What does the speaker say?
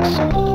Thanks.